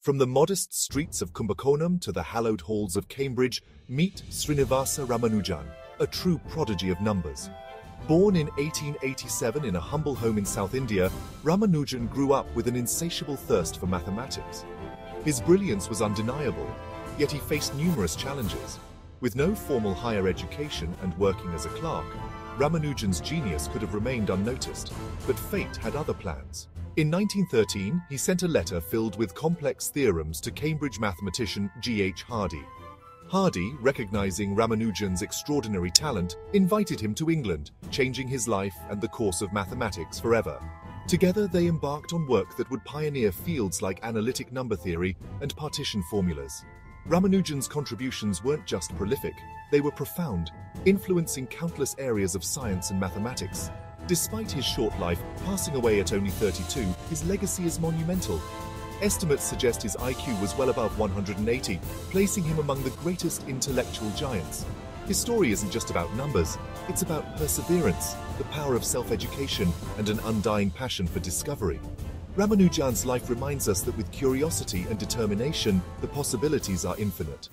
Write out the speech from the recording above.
From the modest streets of Kumbakonam to the hallowed halls of Cambridge, meet Srinivasa Ramanujan, a true prodigy of numbers. Born in 1887 in a humble home in South India, Ramanujan grew up with an insatiable thirst for mathematics. His brilliance was undeniable, yet he faced numerous challenges. With no formal higher education and working as a clerk, Ramanujan's genius could have remained unnoticed, but fate had other plans. In 1913, he sent a letter filled with complex theorems to Cambridge mathematician G.H. Hardy. Hardy, recognizing Ramanujan's extraordinary talent, invited him to England, changing his life and the course of mathematics forever. Together, they embarked on work that would pioneer fields like analytic number theory and partition formulas. Ramanujan's contributions weren't just prolific, they were profound, influencing countless areas of science and mathematics. Despite his short life, passing away at only 32, his legacy is monumental. Estimates suggest his IQ was well above 180, placing him among the greatest intellectual giants. His story isn't just about numbers, it's about perseverance, the power of self-education, and an undying passion for discovery. Ramanujan's life reminds us that with curiosity and determination, the possibilities are infinite.